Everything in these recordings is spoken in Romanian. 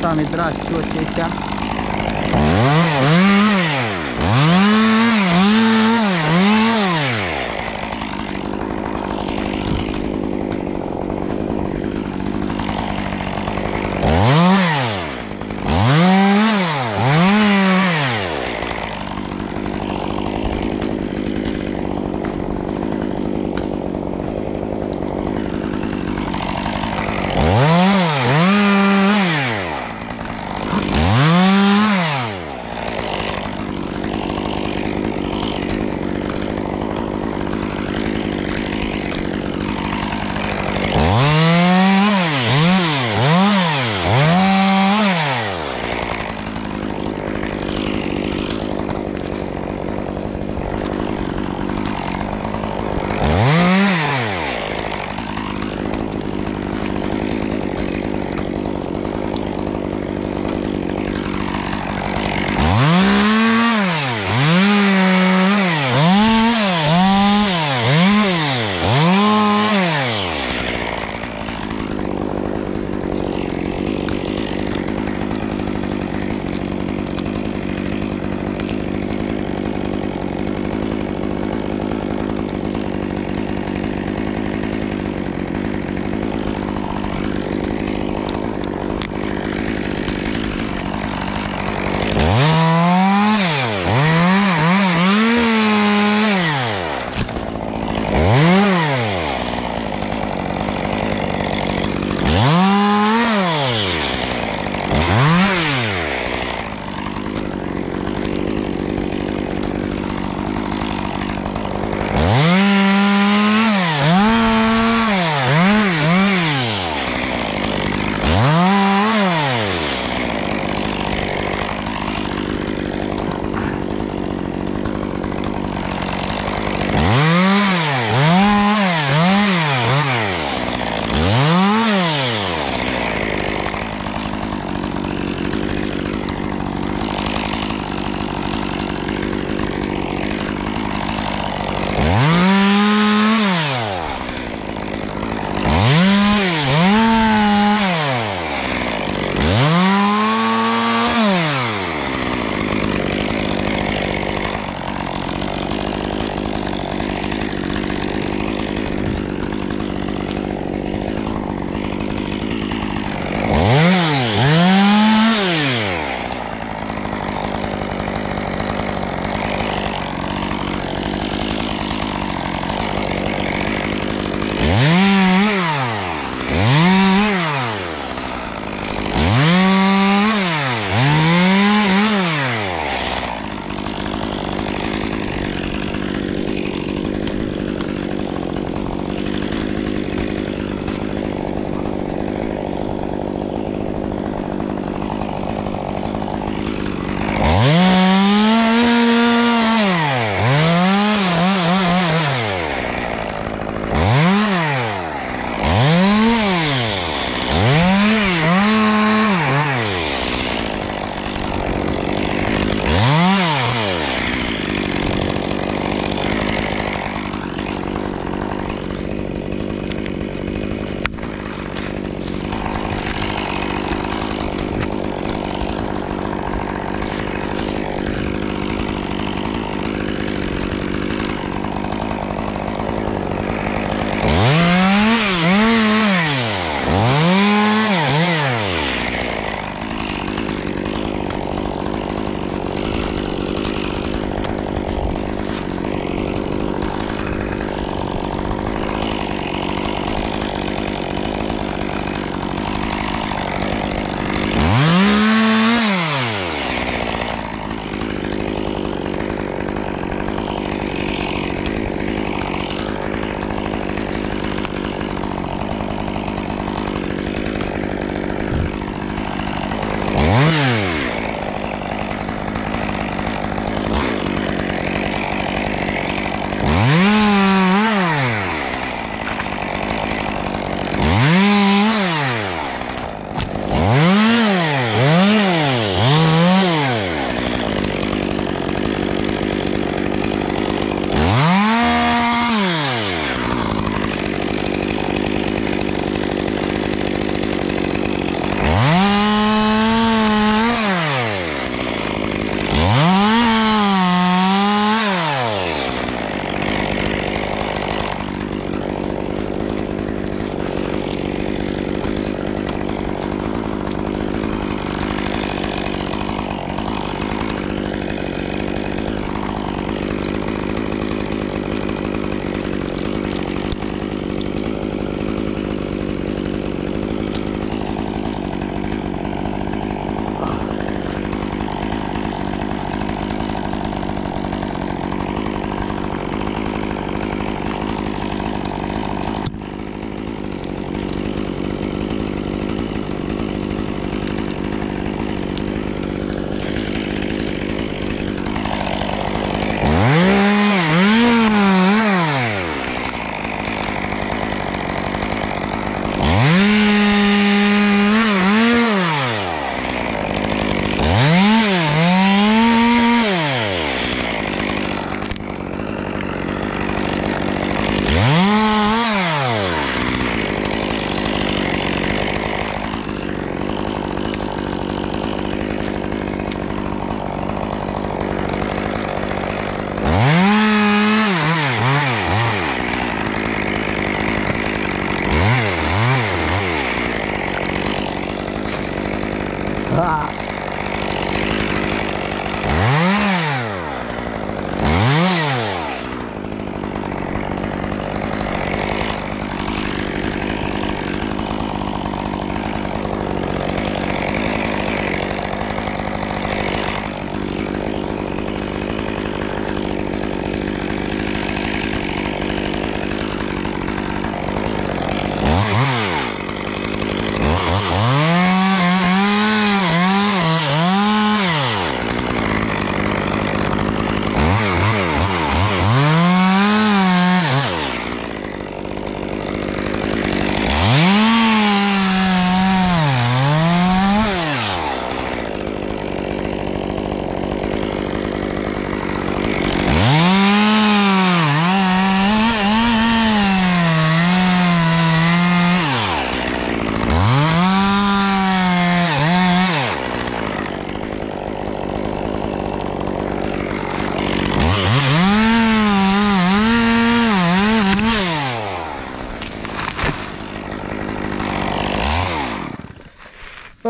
sami dragi și aceștia. Ah.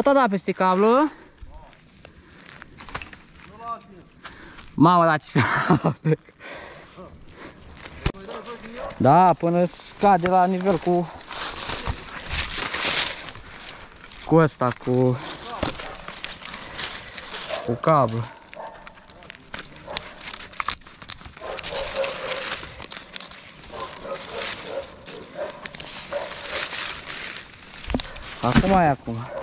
Tot a dat peste cablu? Mamă, da, ce Da, până scade la nivel cu cu ăsta, cu cu cablu. Acum e acum.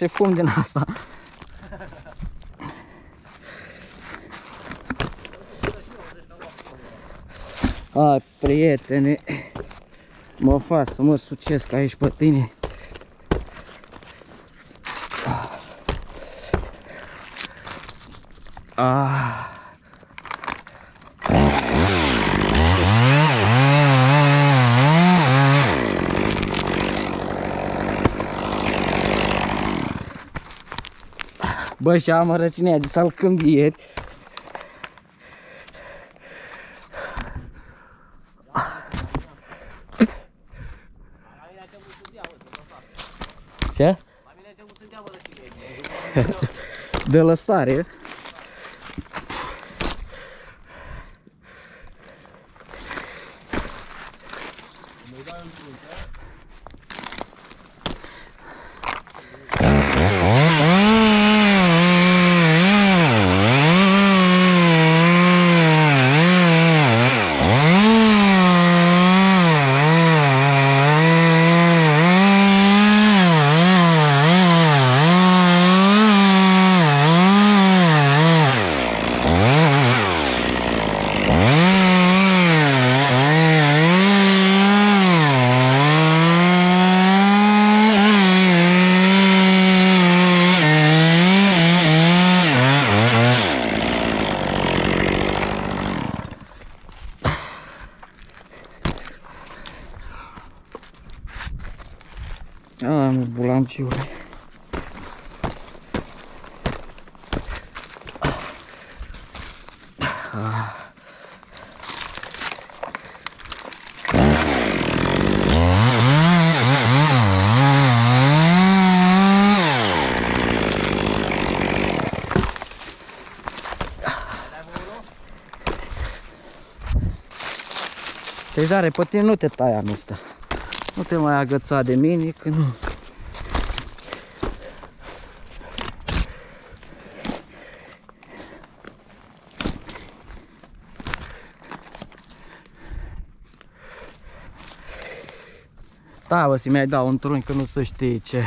Iese fum din asta. Hai, prietene, mă fac să mă sucesc aici pe tine. Ah. Bă, și am răcinea de salcâmbieri. Ce? De lăsare. Giule. Deci, Dare, pe tine nu te tai anul ăsta. Nu te mai agăța de mine, că nu... Da, bă, să mi-ai dau un trunchi că nu să știi ce.